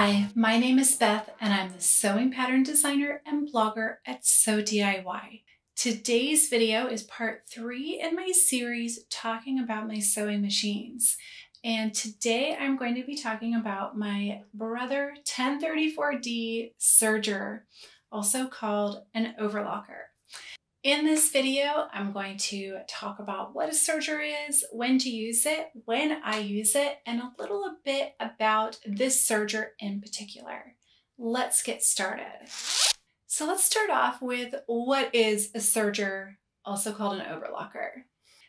Hi, my name is Beth and I'm the sewing pattern designer and blogger at Sew DIY. Today's video is part three in my series talking about my sewing machines. And today I'm going to be talking about my Brother 1034D serger, also called an overlocker. In this video, I'm going to talk about what a serger is, when to use it, when I use it, and a little bit about this serger in particular. Let's get started. So let's start off with what is a serger, also called an overlocker.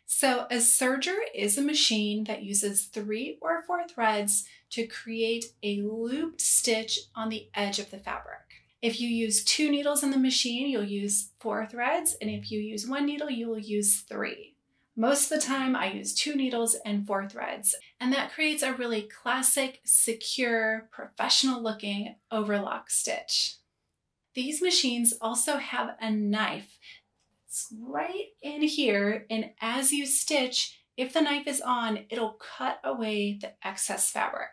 So a serger is a machine that uses three or four threads to create a looped stitch on the edge of the fabric. If you use two needles in the machine, you'll use four threads, and if you use one needle, you will use three. Most of the time, I use two needles and four threads, and that creates a really classic, secure, professional looking overlock stitch. These machines also have a knife. It's right in here, and as you stitch, if the knife is on, it'll cut away the excess fabric.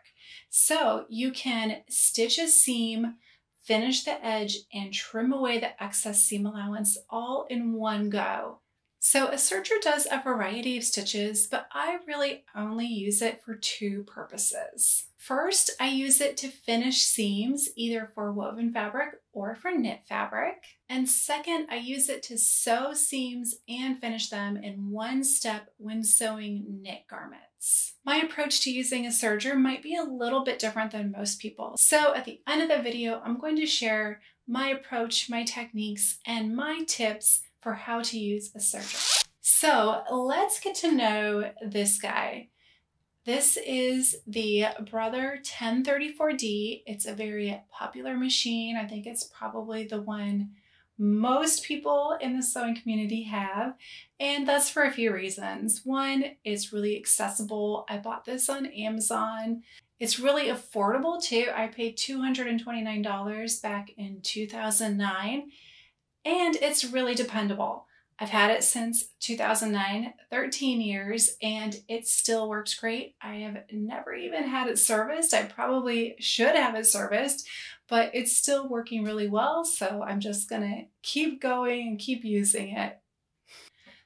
So you can stitch a seam finish the edge, and trim away the excess seam allowance all in one go. So a serger does a variety of stitches, but I really only use it for two purposes. First, I use it to finish seams, either for woven fabric or for knit fabric. And second, I use it to sew seams and finish them in one step when sewing knit garments. My approach to using a serger might be a little bit different than most people. So at the end of the video, I'm going to share my approach, my techniques, and my tips for how to use a serger. So let's get to know this guy. This is the Brother 1034D. It's a very popular machine. I think it's probably the one most people in the sewing community have, and that's for a few reasons. One, it's really accessible. I bought this on Amazon. It's really affordable too. I paid $229 back in 2009, and it's really dependable. I've had it since 2009, 13 years, and it still works great. I have never even had it serviced. I probably should have it serviced, but it's still working really well. So I'm just gonna keep going and keep using it.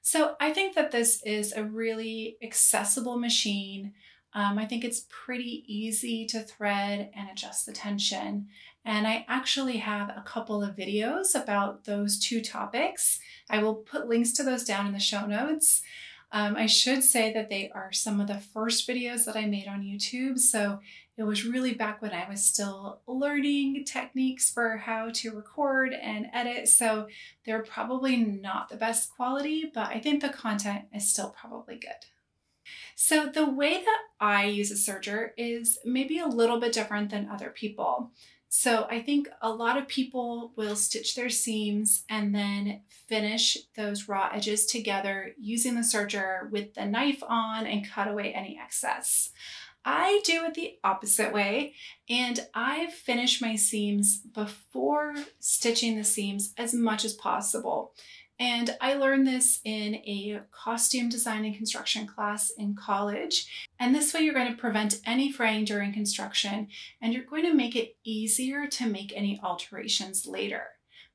So I think that this is a really accessible machine. Um, I think it's pretty easy to thread and adjust the tension. And I actually have a couple of videos about those two topics. I will put links to those down in the show notes. Um, I should say that they are some of the first videos that I made on YouTube. So it was really back when I was still learning techniques for how to record and edit. So they're probably not the best quality, but I think the content is still probably good. So the way that I use a serger is maybe a little bit different than other people. So I think a lot of people will stitch their seams and then finish those raw edges together using the serger with the knife on and cut away any excess. I do it the opposite way and I finish my seams before stitching the seams as much as possible. And I learned this in a costume design and construction class in college. And this way you're going to prevent any fraying during construction and you're going to make it easier to make any alterations later.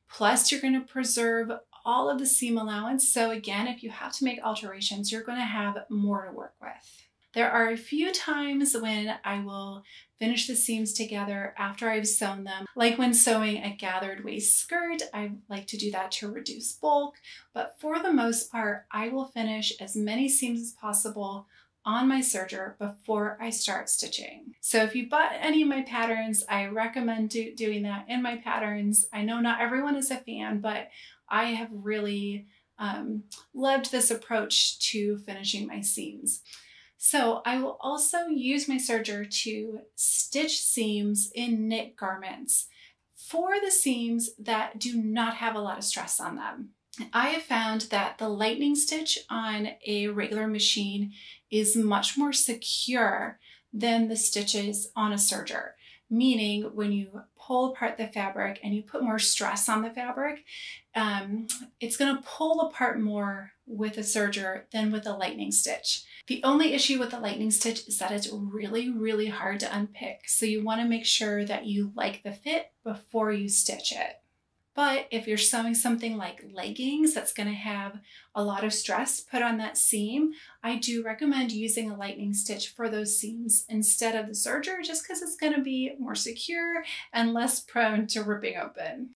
Plus you're going to preserve all of the seam allowance. So again, if you have to make alterations, you're going to have more to work with. There are a few times when I will finish the seams together after I've sewn them. Like when sewing a gathered waist skirt, I like to do that to reduce bulk, but for the most part, I will finish as many seams as possible on my serger before I start stitching. So if you bought any of my patterns, I recommend do doing that in my patterns. I know not everyone is a fan, but I have really um, loved this approach to finishing my seams. So I will also use my serger to stitch seams in knit garments for the seams that do not have a lot of stress on them. I have found that the lightning stitch on a regular machine is much more secure than the stitches on a serger. meaning when you pull apart the fabric and you put more stress on the fabric, um, it's going to pull apart more with a serger than with a lightning stitch. The only issue with the lightning stitch is that it's really, really hard to unpick. So you want to make sure that you like the fit before you stitch it. But if you're sewing something like leggings that's going to have a lot of stress put on that seam, I do recommend using a lightning stitch for those seams instead of the serger just because it's going to be more secure and less prone to ripping open.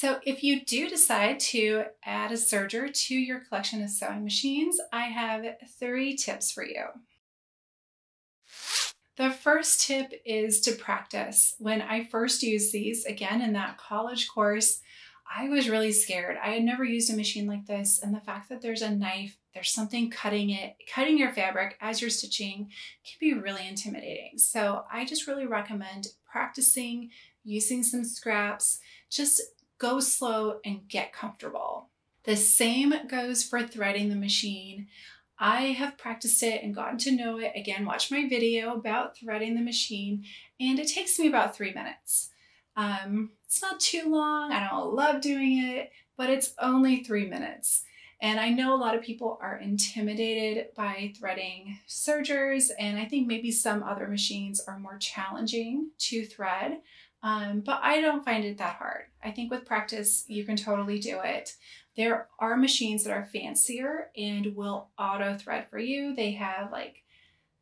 So if you do decide to add a serger to your collection of sewing machines, I have three tips for you. The first tip is to practice. When I first used these, again in that college course, I was really scared. I had never used a machine like this, and the fact that there's a knife, there's something cutting it, cutting your fabric as you're stitching can be really intimidating. So I just really recommend practicing using some scraps. Just go slow and get comfortable. The same goes for threading the machine. I have practiced it and gotten to know it. Again, watch my video about threading the machine, and it takes me about three minutes. Um, it's not too long. I don't love doing it, but it's only three minutes. And I know a lot of people are intimidated by threading sergers, and I think maybe some other machines are more challenging to thread, um, but I don't find it that hard. I think with practice, you can totally do it. There are machines that are fancier and will auto thread for you. They have like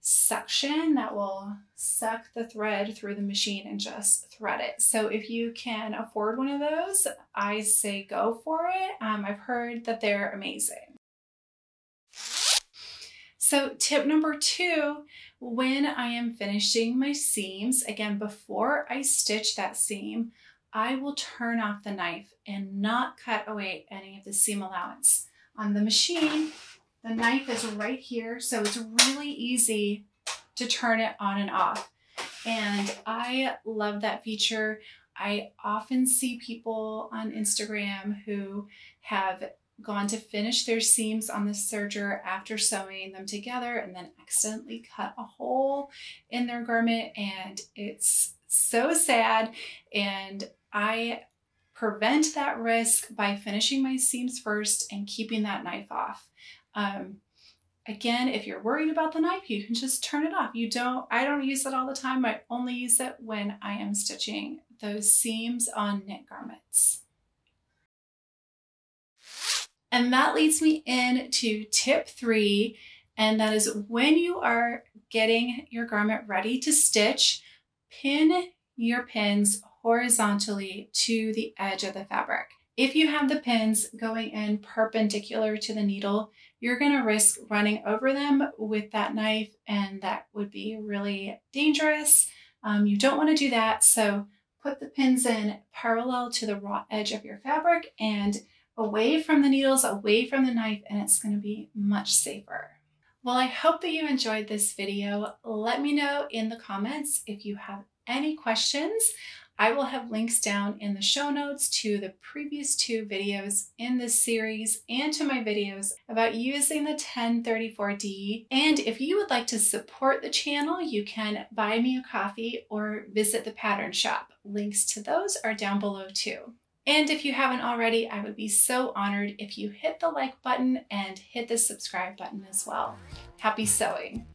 suction that will suck the thread through the machine and just thread it. So if you can afford one of those, I say go for it. Um, I've heard that they're amazing. So tip number two, when I am finishing my seams, again, before I stitch that seam, I will turn off the knife and not cut away any of the seam allowance. On the machine, the knife is right here, so it's really easy to turn it on and off. And I love that feature. I often see people on Instagram who have gone to finish their seams on the serger after sewing them together and then accidentally cut a hole in their garment and it's so sad and I prevent that risk by finishing my seams first and keeping that knife off. Um, again, if you're worried about the knife, you can just turn it off. You don't, I don't use it all the time. I only use it when I am stitching those seams on knit garments. And that leads me in to tip three, and that is when you are getting your garment ready to stitch, pin your pins horizontally to the edge of the fabric. If you have the pins going in perpendicular to the needle, you're going to risk running over them with that knife, and that would be really dangerous. Um, you don't want to do that, so put the pins in parallel to the raw edge of your fabric and away from the needles, away from the knife, and it's going to be much safer. Well, I hope that you enjoyed this video. Let me know in the comments if you have any questions. I will have links down in the show notes to the previous two videos in this series and to my videos about using the 1034D. And if you would like to support the channel, you can buy me a coffee or visit the pattern shop. Links to those are down below too. And if you haven't already, I would be so honored if you hit the like button and hit the subscribe button as well. Happy sewing!